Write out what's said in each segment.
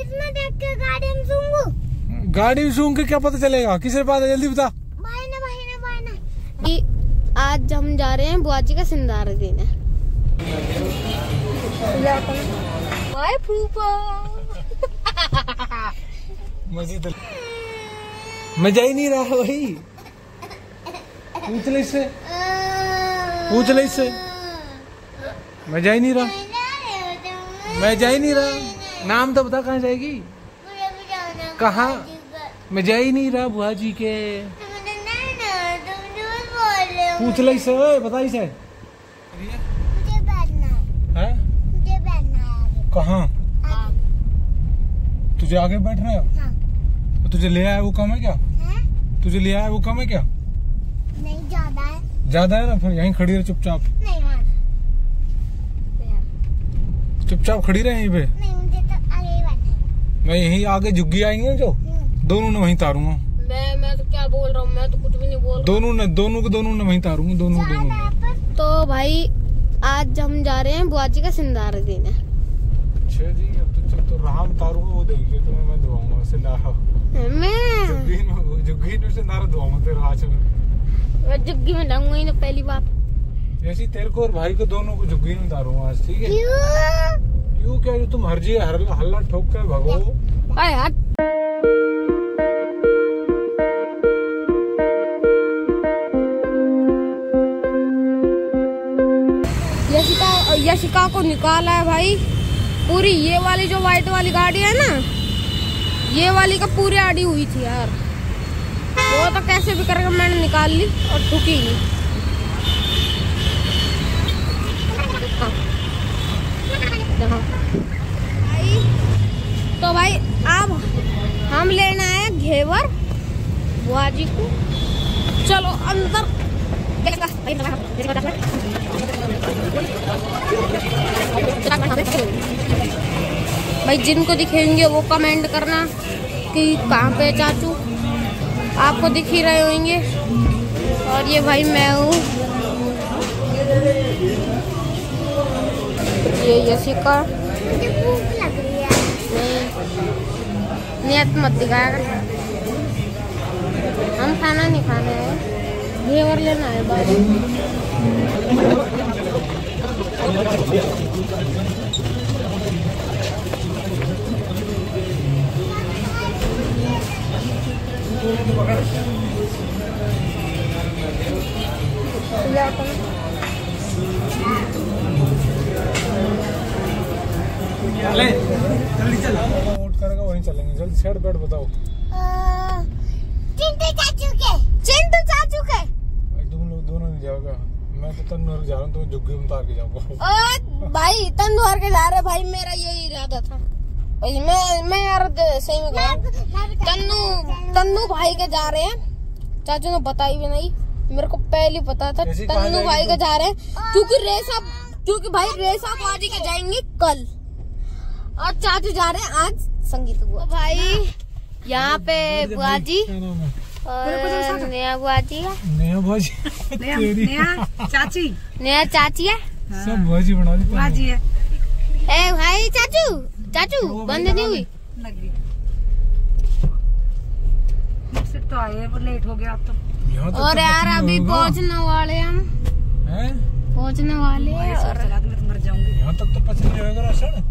इसमें देख के गाड़ी में सूंघू। गाड़ी में सूंघ के क्या पता चलेगा? किसने पास जल्दी बता। भाई ना भाई ना भाई ना कि आज हम जा रहे हैं बुआ जी का सिंदार देने। बाय फूफा मज़े तो मज़ा ही नहीं रहा भाई। पूछ ले इससे पूछ ले इससे मज़ा ही नहीं रहा। मैं जा ही नहीं रहा। नाम तो बता कहाँ जाएगी? कहाँ? मैं जा ही नहीं रहा बुआ जी के। पूछ ली इसे ओए, बता इसे मुझे बैठना है। हैं? मुझे बैठना है आगे। कहाँ? तुझे आगे बैठ रहे हो? हाँ। तो तुझे ले आया वो कम है क्या? है? तुझे ले आया वो कम है क्या? नहीं ज़्यादा है। ज़्यादा है ना? फिर यहीं खड़ी रहे चुपचाप। नहीं हाँ। चुपचाप खड़ी रहे यहीं पे? नहीं मुझे तो आगे ही बैठना है मैं यहीं आगे झुग्गी आएँगे जो। हम्म, दोनों ने वहीं तारूँगा। मैं मैं तो क्या बोल रहा हूँ? मैं तो कुछ भी नहीं बोल दोनों ने दोनों को दोनों ने वहीं तारूँगा दोनों दोनों तो भाई आज हम जा रहे हैं बुआ जी का सिंदार देने। अच्छा जी अब तो तो राम तारूँगा वो देखिए तुम्हें मैं दुआऊँगा सिंधारा मैं जुग्गी में जुग्गी में सिंधारा दुआऊँगा तेरे हाथ में। मैं जुग्गी में डाऊँगा ही ना पहली बात। जैसे तेरे को और भाई को दोनों को जुग्गी में तारूँगा आज ठीक है? क्यों? क्यों क्या जो तुम हर जी हल्ला ठोक कर भगो। अरे यार यशिका यशिका को निकाला है भाई। पूरी ये वाली जो व्हाइट वाली गाड़ी है ना, ये वाली का पूरी आड़ी हुई थी यार। वो तो कैसे भी करके मैंने निकाल ली और ठुकी नहीं। हाँ। देखो। भाई तो भाई अब हम लेना है घेवर बुआ जी को। चलो अंदर। भाई जिनको दिखेंगे वो कमेंट करना कि कहाँ पे चाचू। आपको दिख ही रहे होंगे। और ये भाई मैं हूँ। ये यशिका। मुझे भूख लग रही है। नहीं नियत मत दिखाया कर हम खाना नहीं खाने हैं। घेवर लेना है बस वहीं चलेंगे बेट बताओ चिंटू चाचू तुम लोग दोनों नहीं जाओगे मैं तो जा रहा हूँ जुग्गी उतार के जाऊँगा भाई के जा रहे भाई मेरा यही इरादा था। मैं मैं यार सही में तन्नू तन्नू भाई के जा रहे हैं। चाचू ने बताई भी नहीं। मेरे को पहले पता था। तन्नू भाई के जा रहे हैं। क्योंकि रेसा क्योंकि भाई रेसा बाजी के जाएँगे कल। और चाचू जा रहे हैं आज संगीत बुआ भाई यहाँ पे बुआ जी है? और नया बुआ जी है। नया भाजी तेरी। चाची। नया चाची है? सब भाजी बना दी तुमने। बाजी है। ए भाई चाचू चाचू बंद नहीं हुई? तो आए वो लेट हो गया अब तो। यहाँ और तो यार अभी। पहुँचने वाले हम। हैं? पहुँचने वाले हैं और तो तो मर जाऊँगी। यहाँ तक तो पचने होगा राशन। हाँ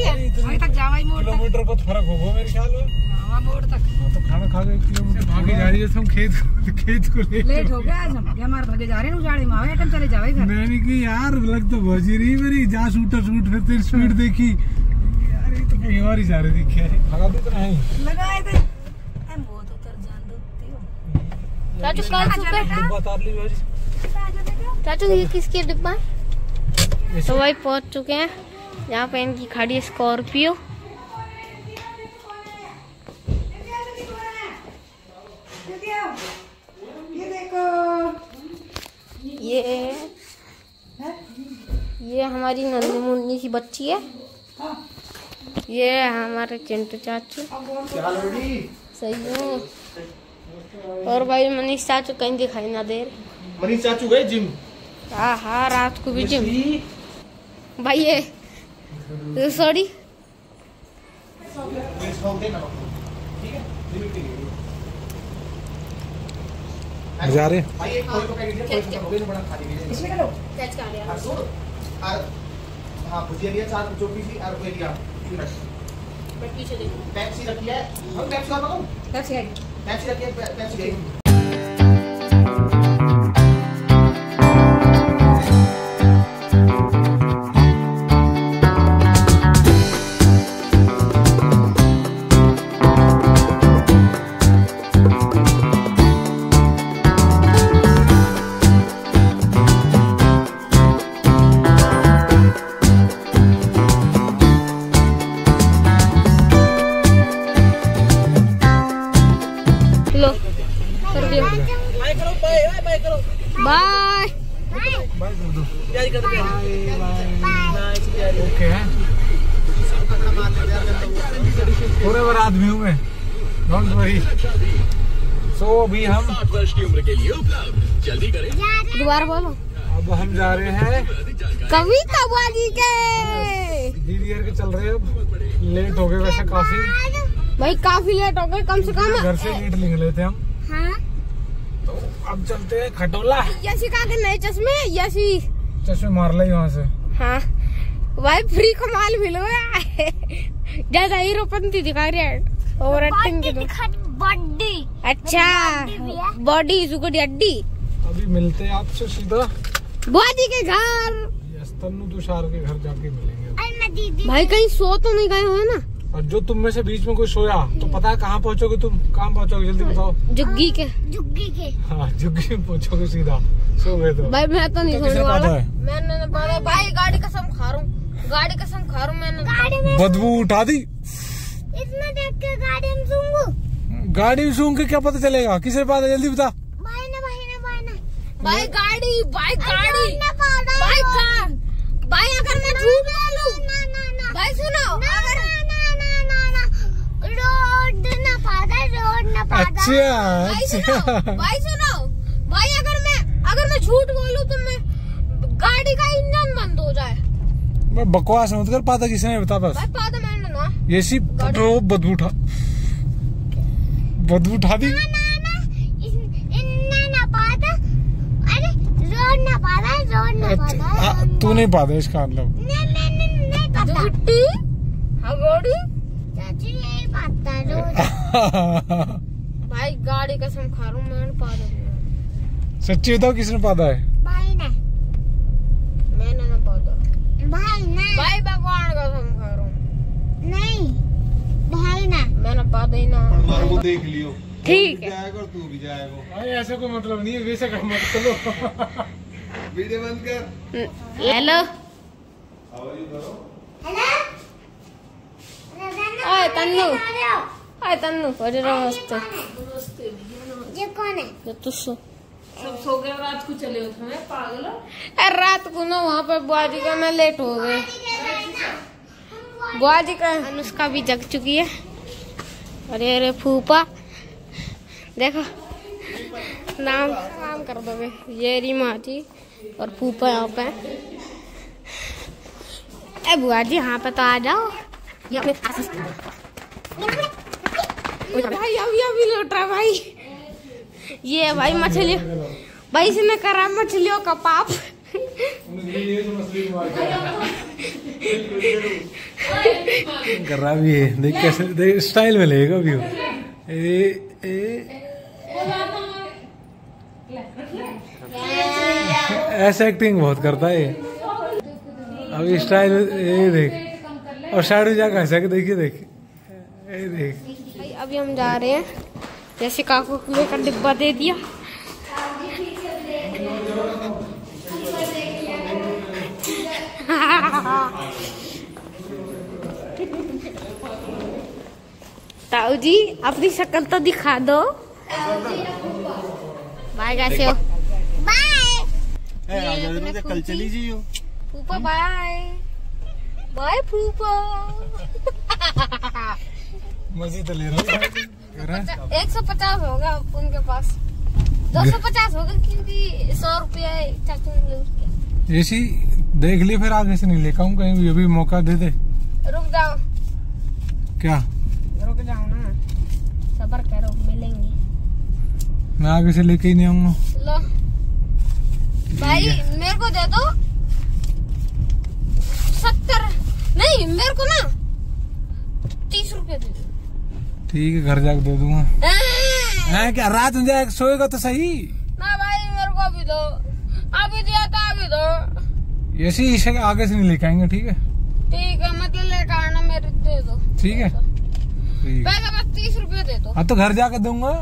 है। तक मोड़ किलोमीटर तो फ़र्क होगा मेरे ख्याल में। हाँ मोड़ तक। हाँ तो खाना खा के किलोमीटर भागे जा रही है हम खेत को खेत को ले लेट हो गया आज हम। क्या मार जा रहे हैं उजाड़े में। आवे चले जावे घर मैंने की यार लग तो भाजी रही मेरी। जा शूटर शूट फिर तेरी स्पीड देखी। यार ये तो कहीं और ही जा रही दिखे लगा दे तो नहीं लगाए थे हम बहुत उतर जान देती चाचू कल सुबह डिब्बा तार ली चाचू ये किसकी डिब्बा है? तो भाई पहुँच चुके हैं। यहाँ पे इनकी खड़ी स्कॉर्पियो। ये ये हमारी नन्ही मुन्नी सी बच्ची है। ये हमारे चिंटू चाचू। सही है। और भाई मनीष चाचू कहीं दिखाई ना दे रहे। मनीष चाचू गए जिम? हाँ हाँ रात को भी जिम। भाई ये सॉरी है लिए जा रहे हो। गई बड़ा खा लीजिए इसमें क्या लो? कैच कर लिया। और सुन और हाँ भुजिया लिया चार चोटी सी और कोई लिया। बट पीछे देखो। पेप्सी रखी है। हम पेप्सी और बताऊँ कैच कर पेप्सी रखी है। पेप्सी ओके है। पूरे बार आदमी हूँ मैं। डोंट वरी सो अभी हम साठ वर्ष की उम्र के लिए उपलब्ध। जल्दी करें। दोबारा बोलो। अब हम जा रहे हैं। कविता बाजी के। दीदी के चल रहे हैं अब। लेट हो गए वैसे काफ़ी। भाई काफ़ी लेट हो गए कम से कम घर से लेट निकले थे हम। हाँ। तो अब चलते हैं खटोला। यशिका के नए चश्मे? यशी चश्मे मार ली वहाँ से। हाँ। भाई फ्री का माल मिल ज़्यादा हीरोपंती दिखा रही है। ओवर एक्टिंग के तो अच्छा बॉडी सुगड़ी अड्डी अभी मिलते हैं आपसे सीधा। बुआजी के घर। तन्नू तुषार के घर जाके मिलेंगे। और भाई कहीं सो तो नहीं गए हो ना? और जो तुम में से बीच में कोई सोया तो पता है कहाँ पहुँचोगे तुम? कहाँ पहुँचोगे? जल्दी बताओ। जुग्गी के। जुग्गी के। हाँ झुग्गी में पहुँचोगे सीधा। सो गए तो भाई मैं तो नहीं तो सोने वाला। मैंने पता भाई गाड़ी कसम खा रहा हूँ गाड़ी कसम खा रहा मैंने। गाड़ी में बदबू उठा दी। इतना देख के गाड़ी में सूंघू। गाड़ी में सूंघ के क्या पता चलेगा? किसे पता है? जल्दी बता। भाई ना भाई ना भाई ना भाई गाड़ी भाई गाड़ी। रोड ना पादा भाई कार भाई अगर मैं झूठ बोलूँ। ना ना ना। भाई सुनो अगर ना ना ना ना रोड ना पादा रोड ना पादा अच्छा। भाई सुनो भाई सुनो। भाई अगर मैं अगर मैं झूठ बोलूँ तो मैं गाड़ी का हो मैं बकवास मत कर पाता किसी ने बता बस। भाई पादा मैंने ना। ये सी पेट्रोल बदबू उठा। बदबू उठा दी। अच्छा हाँ, तू नहीं पाता इसका मतलब। नहीं नहीं नहीं नहीं पता। झूठी हाँ गाड़ी। चाची यही पता रोड भाई गाड़ी कसम खा रहा हूँ मैंने सच्ची बताओ किसने पाता है भाई ना मैंने ना पादा भाई ना भाई भगवान कसम खा रहा हूँ नहीं भाई ना मैंने पादा ही। ना वो देख लियो। ठीक है। और तू भी जाएगा। भाई ऐसे कोई मतलब नहीं है वैसे कर मत चलो। वीडियो बंद कर। हेलो। हेलो। ओए तन्नू। ओए तन्नू अरे नमस्ते ये कौन है? ये तो सो। सब सो गए रात को चले उठे पागल हो। अरे रात को ना वहाँ पे बुआजी का मैं लेट हो गए। बुआजी का अनुष्का भी जग चुकी है। अरे अरे फूफा। देखो। नाम नाम कर दोगे ये रीमा जी और फूफा यहाँ पे। ए बुआ जी यहाँ पे तो आ जाओ। ये भाई अभी अभी लौट रहा भाई। ये भाई मछली भाई इसने करा मछलियों का पाप। कर भी है। देख कैसे देख स्टाइल में लगेगा भी ए ए। ऐसे एक्टिंग बहुत करता है। अभी स्टाइल ये देख। और साइड में जाकर हंसा के देखिए, देख। ये देख। अभी हम जा रहे हैं। जैसे काकू को लेकर डिब्बा दे दिया। ताऊ जी अपनी शक्ल तो दिखा दो। बाय कैसे हो बाय कल चली जियो। फूफा बाय बाय फूफा मज़े तो ले रहा हूँ। एक सौ पचास होगा उनके पास। दो सौ पचास होगा क्योंकि सौ रुपया चाचू ने लूट किया ऐसी देख ली फिर आगे से नहीं लेकर आऊँ कहीं भी अभी मौका दे दे। रुक जाओ। क्या? रुक जाओ ना। सबर करो मिलेंगे। मैं आगे से लेके ही नहीं आऊँगा। लो। भाई मेरे को दे दो। सत्तर। नहीं मेरे को ना तीस रुपए दे दो। ठीक है घर जाके दे दूँगा। हाँ। हैं क्या रात में जाए सोएगा तो सही? ना भाई मेरे को अभी दो। अभी दिया था अभी दो। ऐसे इसे आगे से नहीं लेके आएँगे ठीक है? ठीक है मतलब लेकर आना मेरे दे दो। ठीक है। पैसा बस तीस रुपए दे दो। हाँ तो घर जाके दूँगा।